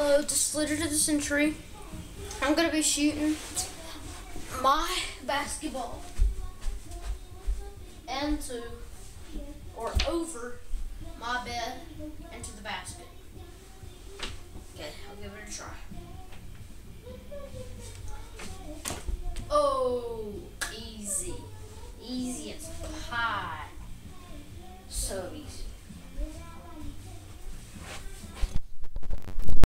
Hello, this slitter of to the Century. I'm gonna be shooting my basketball into or over my bed into the basket. Okay, I'll give it a try. Oh, easy. Easy as pie. So easy.